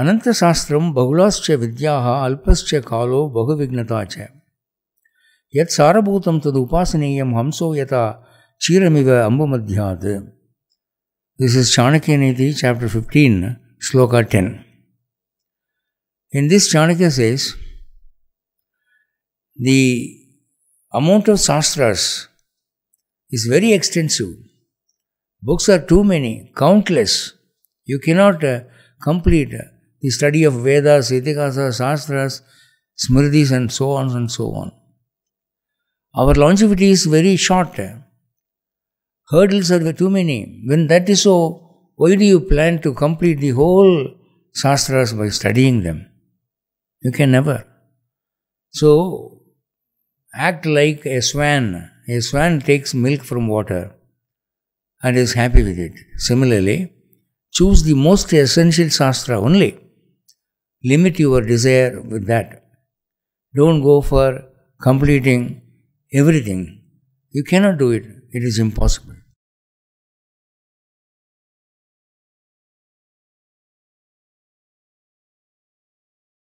अनन्तशास्त्रं बहुलाश्च विद्या अल्पश्च कालो बहुविघ्नता च यत् सारभूतं हंसो यथा क्षीरमिव अम्बुमध्यात् this is Chanakya Niti chapter fifteen shloka ten in this Chanakya says the amount of shastras is very extensive. Books are too many, countless. You cannot uh, complete the study of Vedas, Itihasa, Shastras, Smritis, and so on and so on. Our longevity is very short. Hurdles are too many. When that is so, why do you plan to complete the whole Shastras by studying them? You can never. So, act like a swan. A swan takes milk from water and is happy with it. Similarly, choose the most essential Shastra only. Limit your desire with that. Don't go for completing everything. You cannot do it, it is impossible.